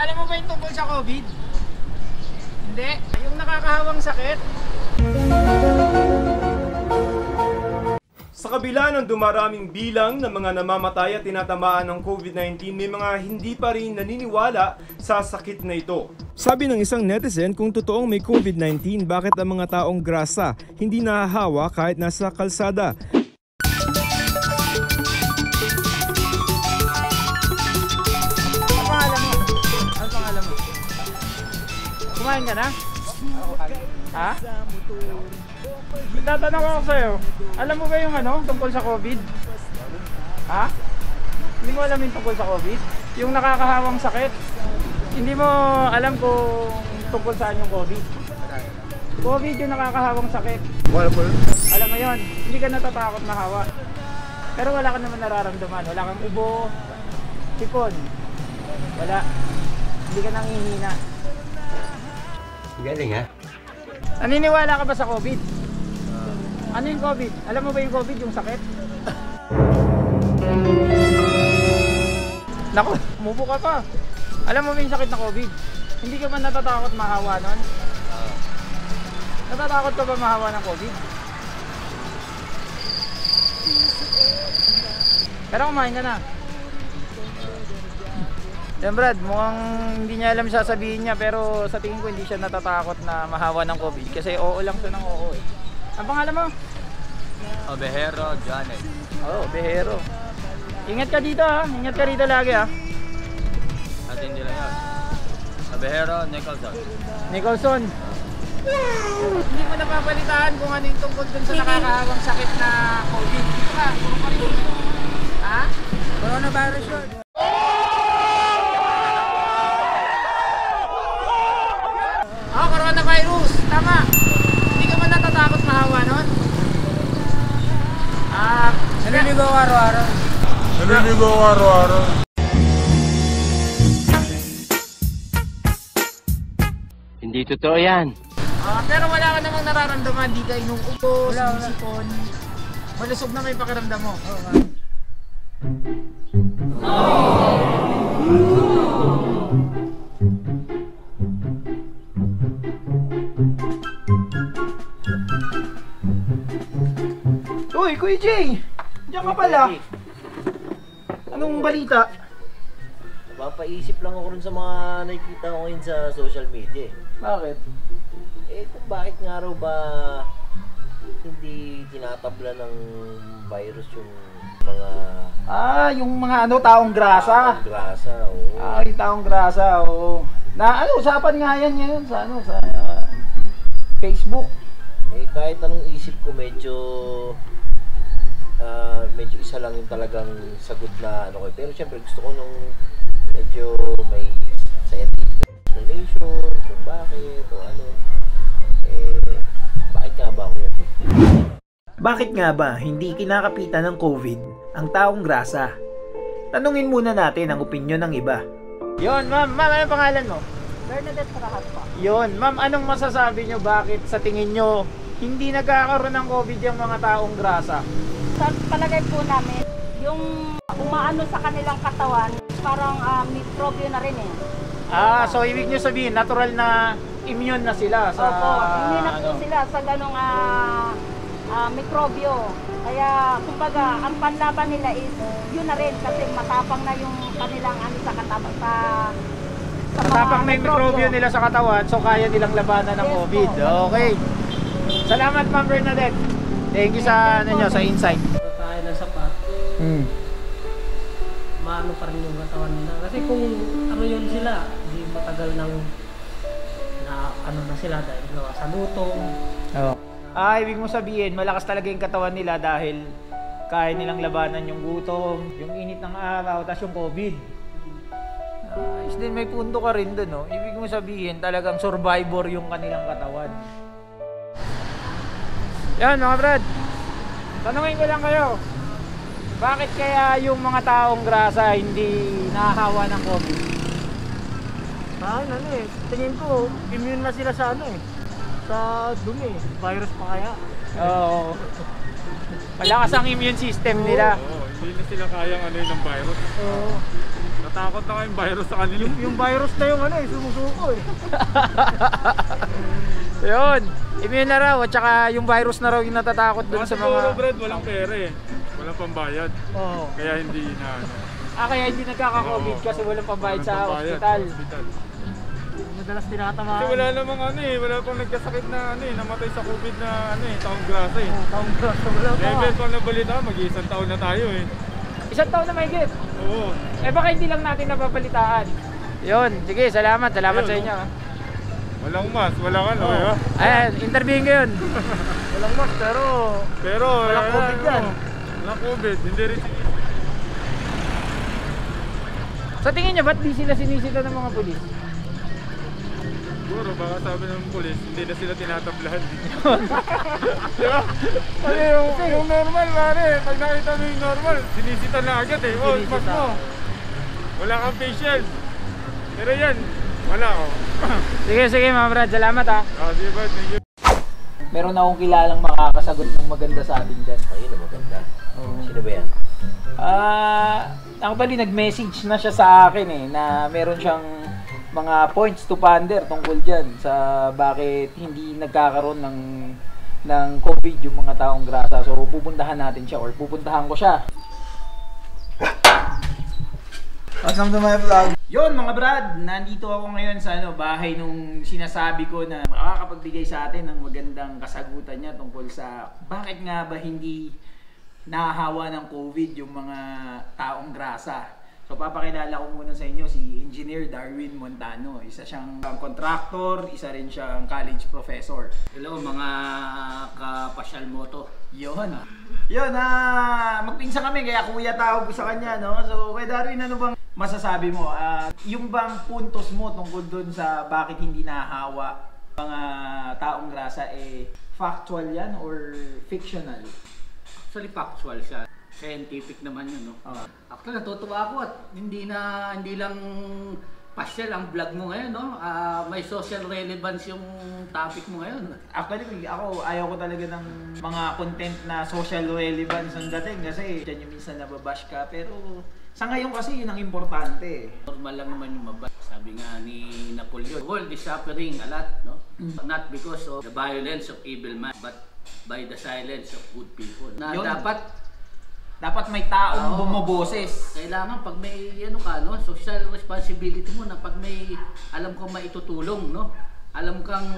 Alam mo ba yung tungkol sa COVID? Hindi. Yung nakakahawang sakit. Sa kabila ng dumaraming bilang ng mga namamatay at tinatamaan ng COVID-19, may mga hindi pa rin naniniwala sa sakit na ito. Sabi ng isang netizen kung totoong may COVID-19, bakit ang mga taong grasa hindi nahahawa kahit nasa kalsada? Ka na? Ha? Tatanong ako sa'yo. Alam mo ba yung ano, tungkol sa COVID? Ha? Hindi mo alam yung tungkol sa COVID? Yung nakakahawang sakit? Hindi mo alam kung tungkol saan yung COVID? COVID yung nakakahawang sakit. Wala po. Alam mo yon, hindi ka natatakot mahawa. Pero wala ka naman nararamdaman. Wala kang ubo, sipon. Wala. Hindi ka nangihina. Galing ha? Naniniwala ka ba sa COVID? Ano yung COVID? Alam mo ba yung COVID, yung sakit? Nako, mubo ka pa. Alam mo ba yung sakit na COVID? Hindi ka ba natatakot mahawa nun? Natatakot ka ba mahawa ng COVID? Pero kumain ka na. Yan Brad, mukhang hindi niya alam sasabihin niya pero sa tingin ko hindi siya natatakot na mahawa ng COVID kasi oo lang siya ng oo eh. Ang pangalan mo? Obehero, Janet. Oo, oh, Behero. Ingat ka dito ha, ingat ka rito lagi ha. At hindi lang yun. Obehero, Nicholson. Nicholson. Hindi mo napapalitaan kung ano yung tungkol dun sa nakakahawang sakit na COVID. Dito ka, puro pa rin dito. Ha? Coronavirus yun. Oh, coronavirus. Tama. Hindi ka ba natatakot mahawa nun? Ah, naliligaw araw-araw. Naliligaw araw-araw. Hindi totoo yan. Ah, pero wala ka namang nararamdaman, di ka inuubo, sinisipon. Malusog na may pakiramdam mo. Uy, Kuya Jay! Diyan ka pala. Anong balita? Napapaisip lang ako rin sa mga nakikita ko ngayon sa social media. eh. Bakit? Eh kung bakit nga raw ba hindi tinatabla ng virus yung mga Ah, yung mga ano, taong grasa. taong grasa. Oo. Ah, yung taong grasa, oo. Na ano, usapan nga yan ngayon sa ano, sa ah, Facebook. Eh kahit anong isip ko medyo ah, medyo isa lang yung talagang sagot na ano ko. Pero syempre gusto ko nung medyo may scientific explanation kung bakit o ano. Eh, bakit nga ba ako yan? Bakit nga ba hindi kinakapitan ng COVID ang taong grasa? Tanungin muna natin ang opinyon ng iba. Yon, ma'am, ma'am, ano pangalan mo? Bernadette Parahat po. Yon, ma'am, anong masasabi nyo bakit sa tingin nyo hindi nagkakaroon ng COVID yung mga taong grasa? Sa palagay po namin, yung umaano sa kanilang katawan, parang uh, mikrobyo na rin eh. Ah, so ibig nyo sabihin, natural na immune na sila sa... Opo, hindi na po ano. sila sa ganong ah, ah, mikrobyo. Kaya, kumbaga, ang panlaban nila is yun na rin kasi matapang na yung kanilang ano sa katawan sa Matapang na yung mikrobyo nila sa katawan, so kaya nilang labanan ng Yes COVID. po. Okay. Salamat, Ma'am Bernadette. Thank you sa, ano nyo, sa insight. Hmm. maano pa rin yung katawan nila. Kasi kung ano yun sila, di matagal nang na ano na sila dahil gawa sa lutong. Oh. Ah, ibig mo sabihin, malakas talaga yung katawan nila dahil kaya nilang labanan yung gutom, yung init ng araw, tapos yung COVID. Is din may punto ka rin dun, no? Ibig mo sabihin, talagang survivor yung kanilang katawan. Yan, mga brad. Tanungin ko lang kayo. Bakit kaya yung mga taong grasa hindi nahahawa ng COVID? Ah, ano eh, tingin ko, immune na sila sa ano eh. Sa dumi, virus pa kaya. Oo. Malakas ang immune system nila. Oo, hindi na sila kayang ano yun ng virus. Oo. Natakot na kayong virus sa kanila. Yung, yung virus na yung ano eh, sumusuko eh. Yun, immune na raw at saka yung virus na raw yung natatakot dun sa siguro, mga... Brad, walang pera eh. Walang pambayad. Oo. Kaya hindi na ano. Ah, kaya hindi nagkaka-COVID Oo. kasi walang pambayad Walang sa pambayad hospital. hospital. Madalas tinatamaan. Kasi wala namang ano eh, wala pang nagkasakit na ano eh, namatay sa COVID na ano eh, taong grasa eh. Taong grasa, wala pa. Level pang nabalita, mag-iisang taon na tayo eh. Isang taon na mahigit. Oo. Eh baka hindi lang natin napapalitaan. Yun, sige, salamat. Salamat Ayun, sa oh. inyo. ah. Walang mas, walang ano eh. Ayan, interviewin ko yun. Walang mas, pero... Pero Walang eh, COVID yan. ano, Walang COVID, hindi rin Sa tingin nyo, ba't di sila sinisita ng mga pulis? Siguro baka sabi ng polis, hindi na sila tinatablahan. Di ba? Kasi yung, yung normal, pare, pag nakita mo yung normal, sinisita na agad eh. Oh, Sinisita. smack mo. Wala kang facial. Pero yan, wala oh. Sige, sige mga brad, salamat ha. Ah, di ba? Thank you. Meron akong kilalang makakasagot ng maganda sa atin dyan. Ayun ang maganda. Sino ba yan? Ah, actually nag-message na siya sa akin eh na meron siyang mga points to ponder tungkol diyan sa bakit hindi nagkakaroon ng ng COVID yung mga taong grasa. So pupuntahan natin siya or pupuntahan ko siya. Welcome to my vlog. Yun mga brad, nandito ako ngayon sa ano, bahay nung sinasabi ko na makakapagbigay sa atin ng magandang kasagutan niya tungkol sa bakit nga ba hindi nahahawa ng COVID yung mga taong grasa. So papakilala ko muna sa inyo si Engineer Darwin Montano. Isa siyang contractor, isa rin siyang college professor. Hello mga kapasyal moto. Yun. Yun, ah, magpinsan kami kaya kuya tawag ko sa kanya, no? So, kay Darwin, ano bang masasabi mo? Ah, yung bang puntos mo tungkol dun sa bakit hindi nahahawa mga taong grasa eh factual yan or fictional? Actually factual siya. Scientific naman yun, no? Oh. Actually natutuwa ako at hindi na hindi lang pasyal ang vlog mo ngayon, no? Ah, may social relevance yung topic mo ngayon. Actually, ako, ayaw ko talaga ng mga content na social relevance ang dating kasi dyan yung minsan nababash ka. Pero sa ngayon kasi yun ang importante. Normal lang naman yung mabas. Sabi nga ni Napoleon, the world is suffering a lot, no? Not because of the violence of evil man, but by the silence of good people. Na Yun. dapat Dapat may taong Oo. bumoboses. Kailangan pag may ano ka no, social responsibility mo na pag may alam kang maitutulong no. Alam kang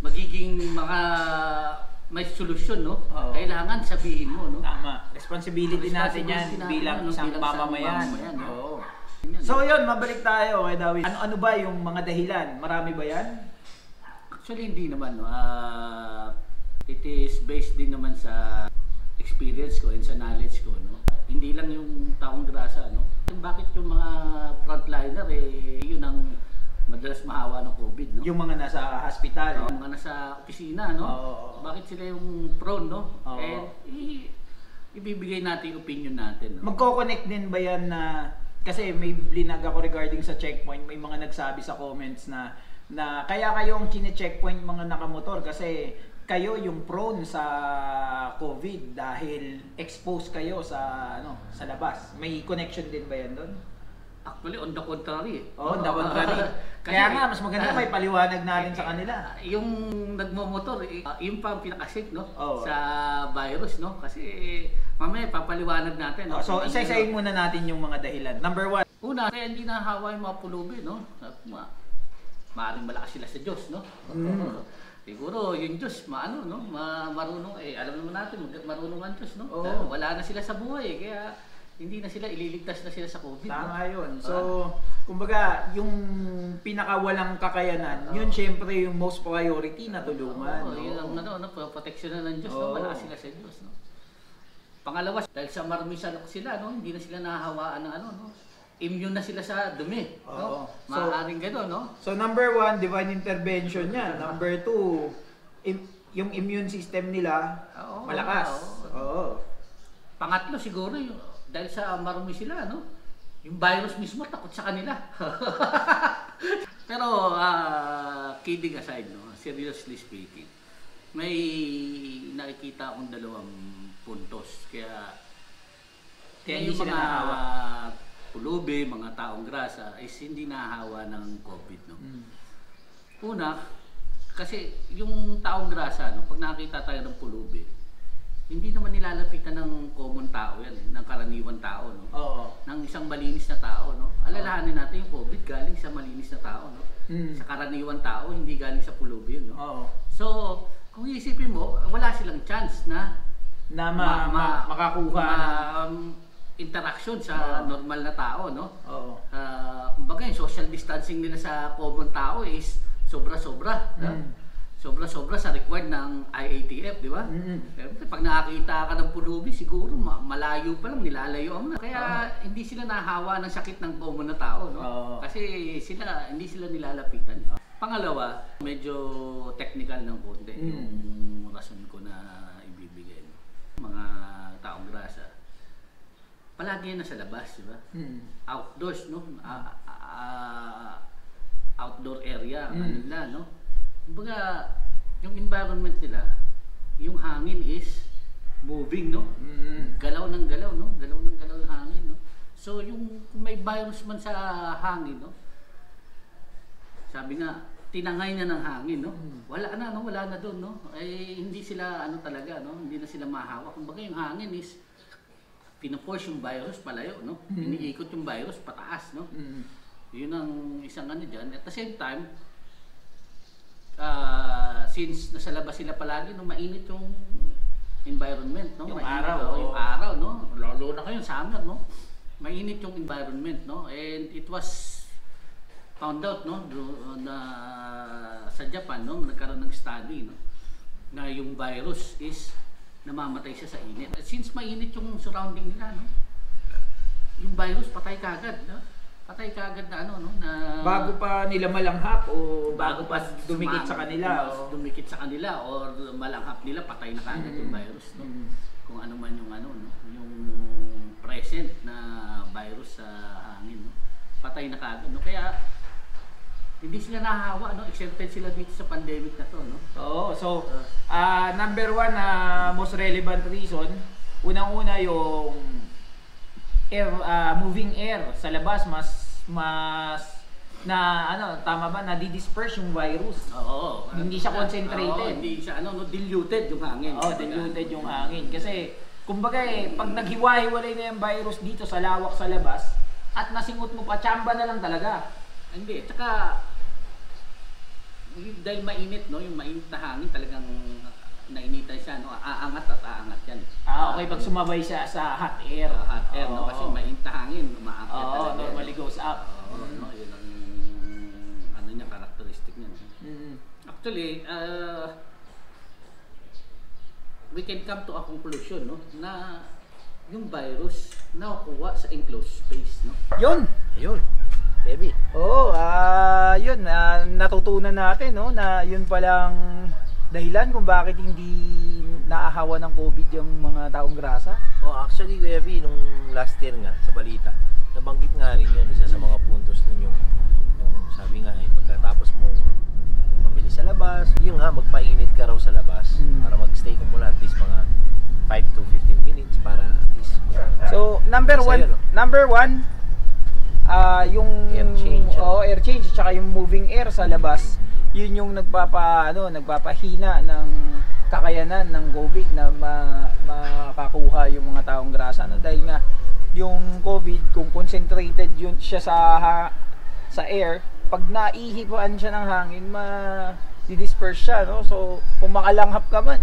magiging mga may solusyon no. Oo. Kailangan sabihin mo no. Tama. Responsibility natin yan Responsibility natin bilang yan, no? isang Bilang isang mamamayan. mamamayan, no? Oo. Yan, So yun, mabalik tayo kay David. Ano-ano ba yung mga dahilan? Marami ba yan? Actually hindi naman no. Ah, it is based din naman sa experience ko and sa knowledge ko no. Hindi lang yung taong grasa no. Bakit yung mga frontliner eh yun ang madalas mahawa ng COVID no. Yung mga nasa hospital. Oo, mga nasa opisina, no? Oo. Bakit sila yung prone, no? Oo. And i- ibibigay natin yung opinion natin, no? Magko-connect din ba yan na kasi may blinag ako regarding sa checkpoint, may mga nagsabi sa comments na na kaya kayong chine-checkpoint mga nakamotor kasi kayo yung prone sa COVID dahil exposed kayo sa ano sa labas. May connection din ba yan doon? Actually, on the contrary. Oh, on the contrary. Kasi- Kaya nga mas maganda may paliwanag natin sa kanila. Yung nagmomotor, eh, ah, yung pa ang no? Oo. Sa virus, no? Kasi mamaya papaliwanag natin, no? Oh, so yun. muna natin yung mga dahilan. Number one, Una, kaya hindi nahawa yung mga pulubi, no? Ma maaring malakas sila sa Diyos, no? Mm. Siguro yung Diyos, maano, no? Ma marunong, eh, alam naman natin, marunong ang Diyos, no? Oo. Eh, Wala na sila sa buhay, kaya hindi na sila, ililigtas na sila sa COVID, no? Tama yun. So, Ah. kumbaga, yung pinakawalang kakayanan, yun syempre yung most priority na tulungan. Oo, no? yun ang ano, no, protection na ng Diyos, Oo. no? Malakas sila sa Diyos, no? Pangalawa, dahil sa marmisan sila, no? Hindi na sila nahahawaan ng ano, no? Immune na sila sa dumi, Oo. no? So- Maaaring gano'n, no? So, number one, divine intervention yan. Number two, im- yung immune system nila, Oo, malakas. oo. Oo. Pangatlo siguro yung dahil sa marumi sila, no? Yung virus mismo takot sa kanila. Pero ah, kidding aside, no? Seriously speaking, may nakikita akong dalawang puntos. Kaya Kaya yung mga. Pulubi, mga taong grasa is hindi nahahawa ng COVID. No? Una, kasi yung taong grasa, no, pag nakita tayo ng pulubi, hindi naman nilalapitan ng common tao yan, eh, ng karaniwan tao. No? Oo. ng isang malinis na tao, no? Alalahanin natin yung COVID galing sa malinis na tao, no? Mm. Sa karaniwan tao, hindi galing sa pulubi yun, no? Oo. So, kung iisipin mo, wala silang chance na Na ma, ma- makakuha. ma- um, interaction sa Oo. normal na tao, no? Oo. Ah, kumbaga yung social distancing nila sa common tao is sobra-sobra. no? Mm. Sobra-sobra sa required ng IATF, di ba? Mm. Siyempre, pag nakakita ka ng pulubi, siguro ma- malayo pa lang, nilalayo mo na. Kaya hindi sila nahawa ng sakit ng common na tao, no? Oo. Kasi sila, hindi sila nilalapitan. Pangalawa, medyo technical ng konti Mm. yung rason ko na ibibigay. no? Mga taong grasa, palagi na sa labas, di ba? Mm. outdoors, no? Ah, ah, ah, outdoor area, Mm. ano nila, no? Kumbaga, yung environment nila, yung hangin is moving, no? Mm. Galaw ng galaw, no? Galaw ng galaw yung hangin, no? So, yung kung may virus man sa hangin, no? Sabi nga, tinangay na ng hangin, no? Wala na, no? Wala na doon, no? Eh, hindi sila, ano talaga, no? Hindi na sila mahawak. Kumbaga, yung hangin is, pinaforce yung virus palayo, no? Iniikot yung virus pataas, no? Mm. Yun ang isang ano dyan. At the same time, ah, since nasa labas sila palagi, no, mainit yung environment, no? Yung Mainit, araw, oh, yung araw, no? Lalo na kayo summer, no? Mainit yung environment, no? And it was found out, no? do- Na sa Japan, no? Nagkaroon ng study, no? Na yung virus is namamatay siya sa init. At Since mainit yung surrounding nila, no? Yung virus patay kagad, no? Patay kagad na ano, no? Na Bago pa nila malanghap o bago pa dumikit sa kanila. o- dumikit sa kanila or malanghap nila patay na kagad yung Mm. virus no Mm. kung ano man yung ano no yung present na virus sa hangin no patay na kagad no kaya hindi sila nahahawa no? Exempted sila dito sa pandemic na to no? Oo, so ah. number one na most relevant reason, unang-una yung air, ah, moving air sa labas mas mas na ano tama ba? Na disperse yung virus. oo. Hindi siya concentrated. Oo, hindi siya ano no diluted yung hangin. Oo, diluted yung hangin. Kasi kumbaga eh pag naghiwa-hiwalay na yung virus dito sa lawak sa labas at nasingot mo pa tsamba na lang talaga. Hindi, tsaka dahil mainit, no, yung mainit na hangin talagang nainitan siya, no, aangat at aangat yan. Ah, okay pag sumabay siya sa hot air. Uh, hot air, no, Oo. kasi mainit na hangin, umaakyat Oo, talaga. normally yan. goes up. Oo, no, yun ang ano niya, characteristic niya. no. Mm. Actually, uh, we can come to a conclusion, no, na yung virus nakukuha sa enclosed space, no. Yun. Ayun. Heavy. Oo, ah, yun, ah, natutunan natin, no, na yun palang dahilan kung bakit hindi naahawa ng COVID yung mga taong grasa. Oh, actually, Heavy, nung last year nga, sa balita, nabanggit nga rin yun, isa sa mga puntos nun yung, yung sabi nga eh, pagkatapos mo mamili sa labas, yun nga, magpainit ka raw sa labas Mm. para magstay ka muna at least mga 5 to 15 minutes para at least So, number one, yun, no? number one, ah yung Air change, oh, air change at saka yung moving air sa labas, yun yung nagpapa ano, nagpapahina ng kakayanan ng COVID na ma- makakuha yung mga taong grasa no dahil nga yung COVID kung concentrated yun siya sa ha- sa air, pag naihipan siya ng hangin, ma disperse siya, no? So, kung makalanghap ka man,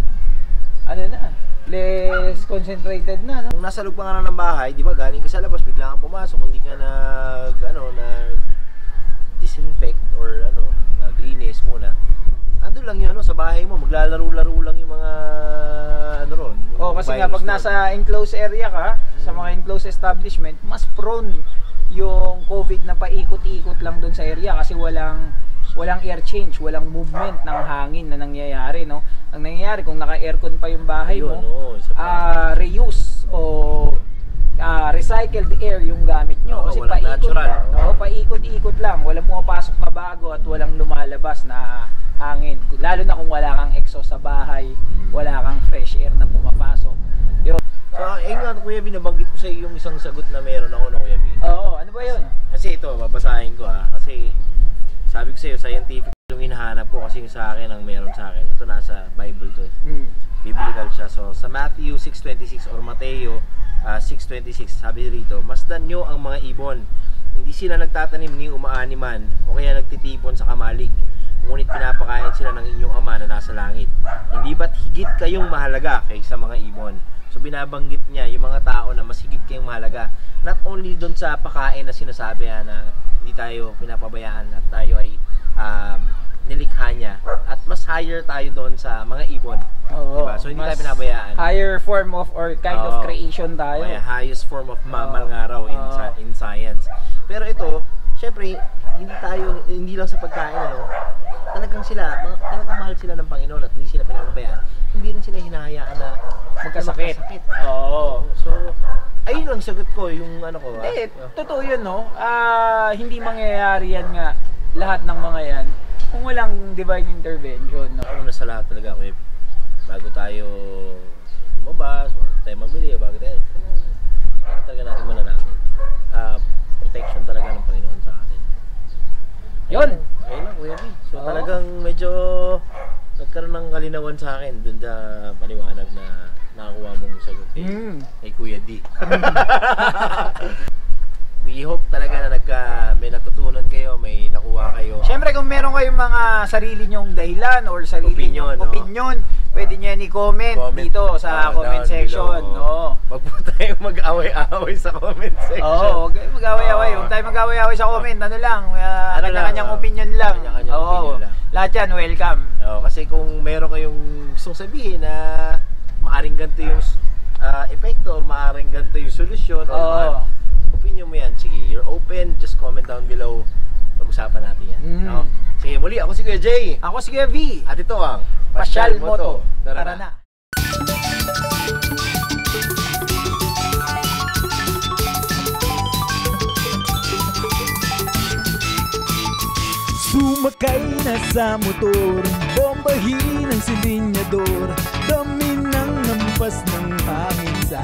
ano na, less concentrated na, no? Kung nasa loob ka nga ng bahay, di ba, galing ka sa labas, bigla kang pumasok, hindi ka nag, ano, na disinfect or ano, naglinis muna. Ando lang yun, ano, sa bahay mo, maglalaro-laro lang yung mga, ano ron. Oh, kasi nga pag nasa enclosed area ka, sa mga enclosed establishment, mas prone yung COVID na paikot-ikot lang doon sa area kasi walang walang air change, walang movement ng hangin na nangyayari, no? Ang nangyayari kung naka-aircon pa yung bahay Ayun, mo, isa pa. ah, reuse o ah, recycled air yung gamit nyo Oo, kasi walang paikot natural. Oo, paikot-ikot lang, walang pumapasok na bago at walang lumalabas na hangin. Lalo na kung wala kang exhaust sa bahay, Hmm. wala kang fresh air na pumapasok. Yun. So, eh nga, Kuya B, nabanggit ko sa iyo yung isang sagot na meron ako na Kuya B. Oo, ano ba yun? Kasi ito, babasahin ko ha. Kasi sabi ko sa iyo, scientific yung hinahanap ko kasi yung sa akin ang meron sa akin. Ito nasa Bible to eh. Hmm. Biblical siya. So sa Matthew 6.26 or Mateo ah, 6.26, sabi rito, Masdan nyo ang mga ibon. Hindi sila nagtatanim ni umaaniman o kaya nagtitipon sa kamalig. Ngunit pinapakain sila ng inyong ama na nasa langit. Hindi ba't higit kayong mahalaga kaysa mga ibon? So binabanggit niya yung mga tao na mas higit kayong mahalaga. Not only doon sa pakain na sinasabi ha, na hindi tayo pinapabayaan at tayo ay um, nilikha niya. At mas higher tayo doon sa mga ibon. Oo. Diba? So hindi tayo pinabayaan. Higher form of or kind of Oo. creation tayo. Kaya highest form of mammal nga raw in, Oo. sa- in science. Pero ito, syempre, hindi tayo, hindi lang sa pagkain, ano, talagang sila, mga, talagang mahal sila ng Panginoon at hindi sila pinapabayaan. Hindi rin sila hinahayaan na Magkasakit. magkasakit. Oo. So, ayun lang sagot ko, yung ano ko. ah. Hindi, totoo yun, no? Ah, hindi mangyayari yan nga lahat ng mga yan kung walang divine intervention, no? Una sa lahat talaga, kuya, bago tayo lumabas, bago tayo mamili, bago tayo, ano talaga natin muna natin. Ah, protection talaga ng Panginoon sa atin. Yun. Ayun lang, Kuya B. So Oo. talagang medyo nagkaroon ng kalinawan sa akin dun sa paliwanag na nakakuha mong sagot kay, Mm. kay Kuya D. We hope talaga na nagka, may natutunan kayo, may nakuha kayo. Siyempre, kung meron kayong mga sarili nyong dahilan or sarili Opinion, nyong no? Pwede nyo yan i-comment Comment. dito sa Ah, comment section. No? Wag po tayong mag-away-away sa comment section. Oo, kayong mag-away-away. Huwag tayo mag-away-away sa comment. Ano lang, uh, Ano lang, kanya-kanyang oh. opinion lang. Kanya-kanyang Oo. opinion lang. Lahat yan, welcome. Oo, kasi kung meron kayong gustong sabihin na maaring ganito yung ah, epekto or maaring ganito yung solusyon Oo. opinion mo yan, sige, you're open, just comment down below. Pag-usapan natin yan. Mm. No? Sige, muli, ako si Kuya Jay. Ako si Kuya V. At ito ang Pasyal Moto. Tara, Tara na. na. Sumakay na sa motor Bombahin ang silinyador Dami ng nampas ng hangin sa